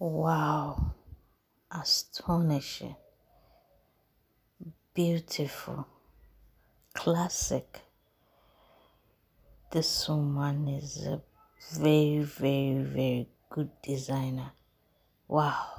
Wow, astonishing, beautiful, classic. This woman is a very, very, very good designer. Wow.